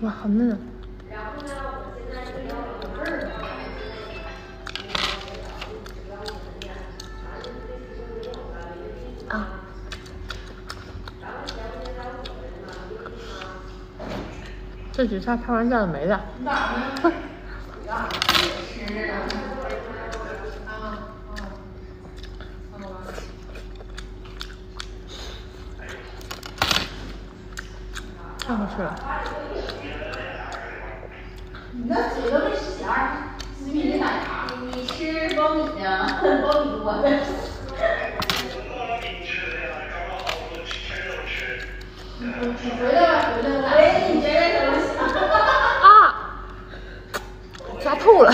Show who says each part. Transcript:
Speaker 1: 哇，好嫩啊！这几下开玩笑的没了。太好吃了。
Speaker 2: 你那嘴都没使儿，的奶茶。你吃苞米的，苞米多的。回来吧，回来吧。哎，你觉得怎么想？
Speaker 1: 啊！抓透了。